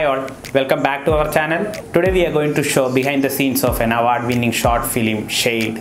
Hi all, welcome back to our channel. Today we are going to show behind the scenes of an award winning short film Shade.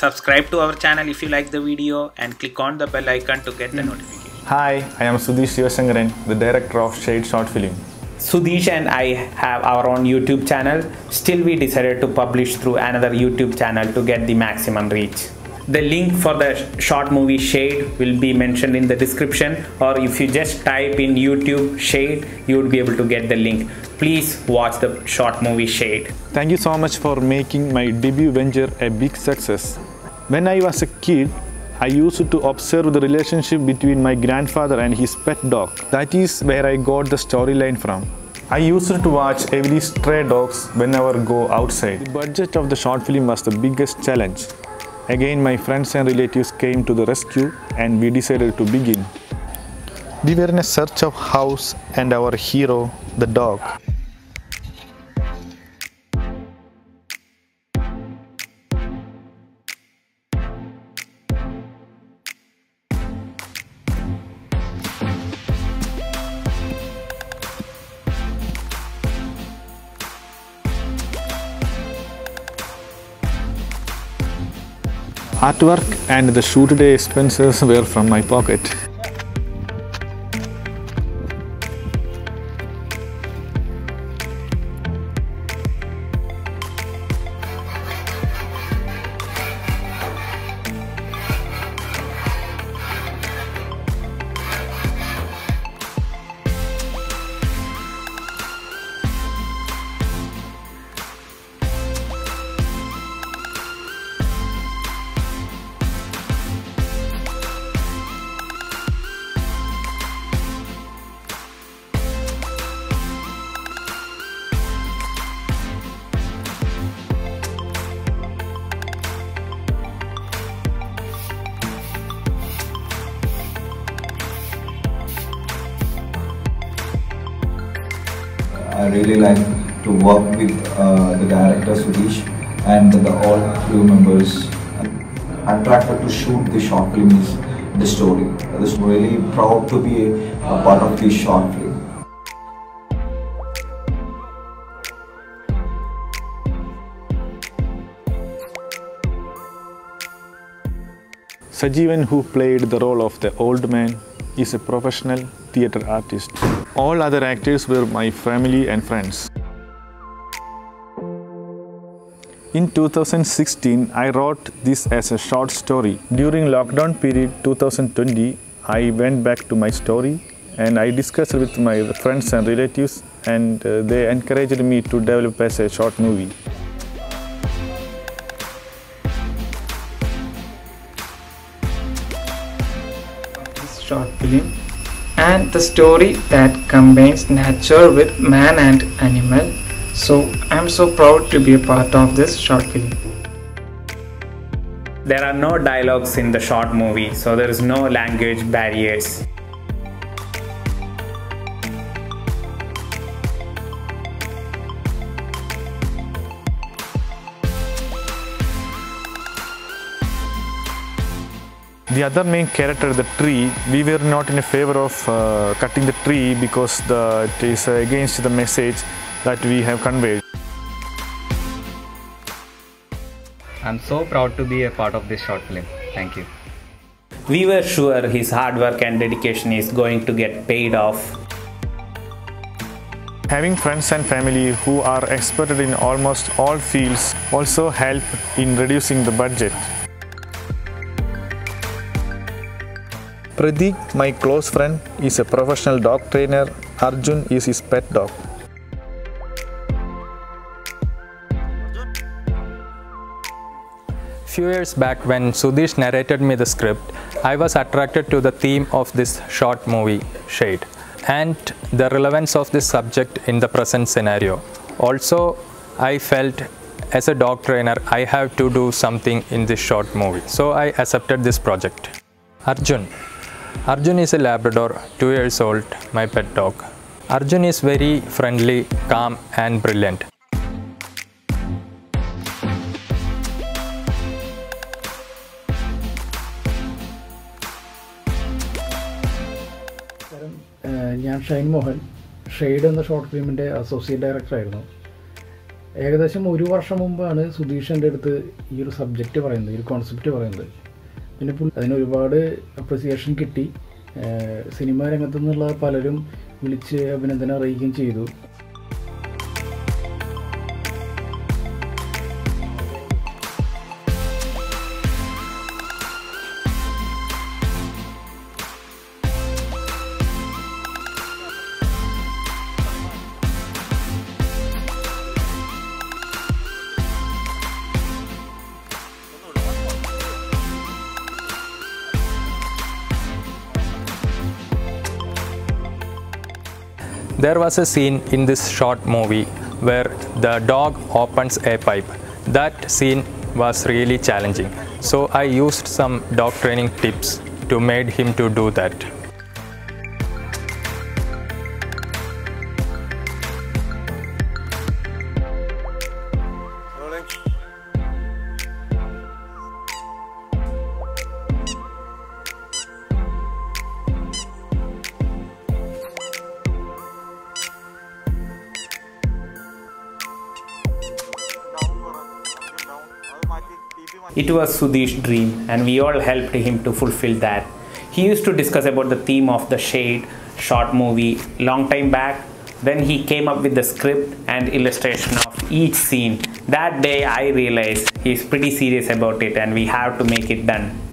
Subscribe to our channel if you like the video and click on the bell icon to get the hmm. notification. Hi, I am Sudheesh Sivasankaran, the director of Shade Short Film. Sudesh and I have our own YouTube channel. Still, we decided to publish through another YouTube channel to get the maximum reach. The link for the short movie Shade will be mentioned in the description, or if you just type in YouTube Shade, you would be able to get the link. Please watch the short movie Shade. Thank you so much for making my debut venture a big success. When I was a kid, I used to observe the relationship between my grandfather and his pet dog. That is where I got the storyline from. I used to watch every stray dogs whenever I go outside. The budget of the short film was the biggest challenge. Again, my friends and relatives came to the rescue and we decided to begin. We were in a search of house and our hero, the dog. Artwork and the shoot day expenses were from my pocket. Really like to work with uh, the director Sudheesh and the all crew members. I'm attracted to shoot the short film is the story. I was really proud to be a part of this short film. Sajivan, who played the role of the old man, is a professional theatre artist. All other actors were my family and friends. In 2016, I wrote this as a short story. During lockdown period 2020, I went back to my story and I discussed with my friends and relatives and uh, they encouraged me to develop as a short movie. And the story that combines nature with man and animal. So I'm so proud to be a part of this short film. There are no dialogues in the short movie, so there is no language barriers. The other main character, the tree, we were not in favor of uh, cutting the tree because the, it is against the message that we have conveyed. I'm so proud to be a part of this short film. Thank you. We were sure his hard work and dedication is going to get paid off. Having friends and family who are expert in almost all fields also help in reducing the budget. Pradeep, my close friend, is a professional dog trainer. Arjun is his pet dog. Few years back when Sudheesh narrated me the script, I was attracted to the theme of this short movie, Shade, and the relevance of this subject in the present scenario. Also, I felt as a dog trainer, I have to do something in this short movie. So I accepted this project. Arjun. Arjun is a Labrador, 2 years old, my pet dog. Arjun is very friendly, calm and brilliant. ഞാൻ Shine Mohan shade എന്ന short ഫിലിമിന്റെ associate ഡയറക്ടറായിരുന്നു ഏകദേശം ഒരു വർഷം മുമ്പാണ് സുധീഷ് അടുത്ത് ഈ ഒരു സബ്ജക്റ്റ് പറയുന്നത് ഈ ഒരു കോൺസെപ്റ്റ് പറയുന്നത് പിന്നെ അതിന് ഒരുപാട് അപ്രിസിയേഷൻ കിട്ടി. സിനിമാ രംഗത്തു നിന്നുള്ള പലരും വിളിച്ച് അഭിനന്ദനം അറിയിക്കുകയും ചെയ്തു. There was a scene in this short movie where the dog opens a pipe. That scene was really challenging. So I used some dog training tips to made him to do that. It was Sudheesh's dream, and we all helped him to fulfill that. He used to discuss about the theme of the Shade short movie long time back. Then he came up with the script and illustration of each scene. That day, I realized he's pretty serious about it, and we have to make it done.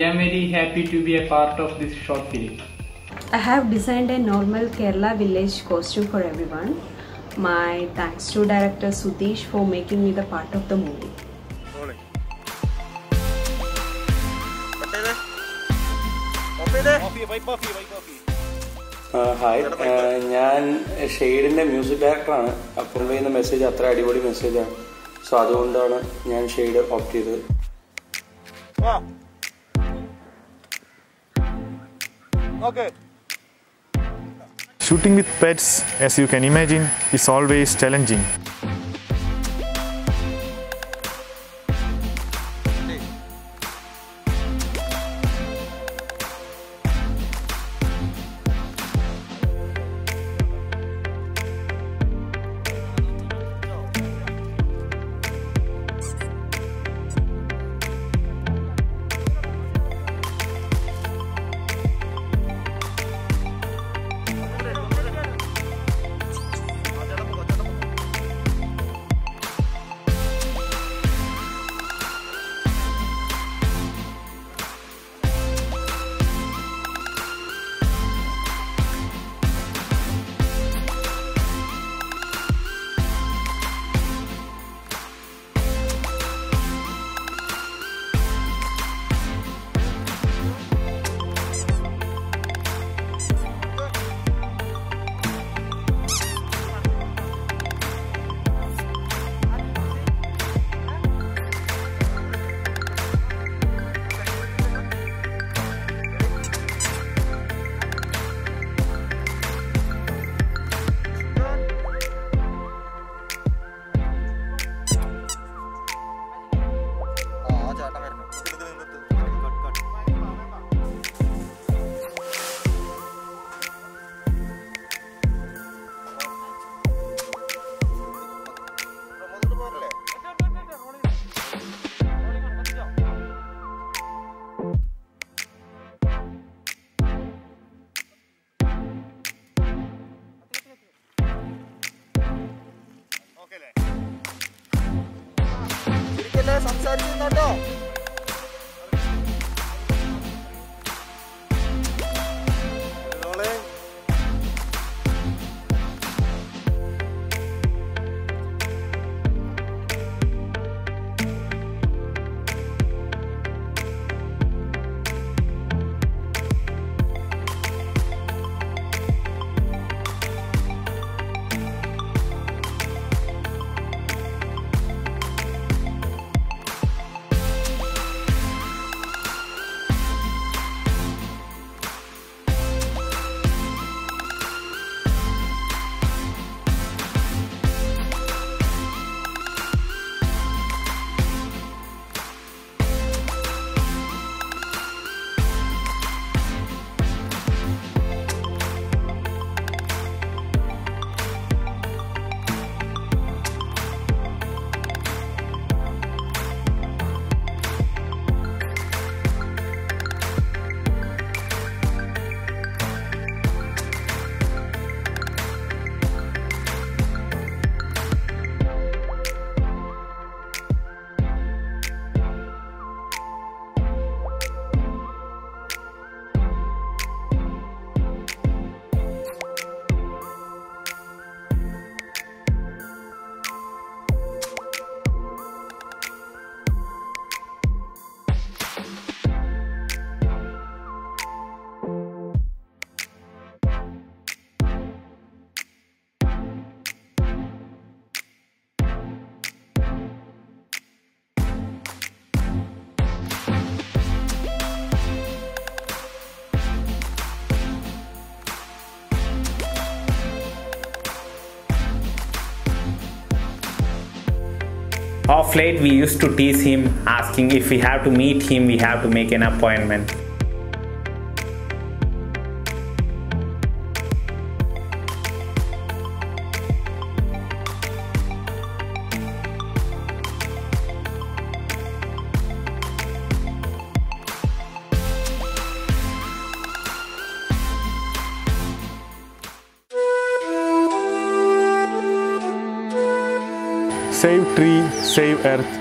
I am very happy to be a part of this short film. I have designed a normal Kerala village costume for everyone. My thanks to director Sudish for making me the part of the movie. Hi ഞാൻ ഷെയ്ഡിന്റെ music ഡയറക്ടറാണ് അപ്പം ചെയ്യുന്ന message അത്ര അടിപൊളി മെസ്സേജാണ് so അതുകൊണ്ടാണ് ഞാൻ ഷെയ്ഡ് ഓപ്റ്റ് ചെയ്തത് Shooting with pets, as you can imagine, is always challenging. subscribe to channel. Of late, we used to tease him, asking if we have to meet him, we have to make an appointment. Tree, save earth,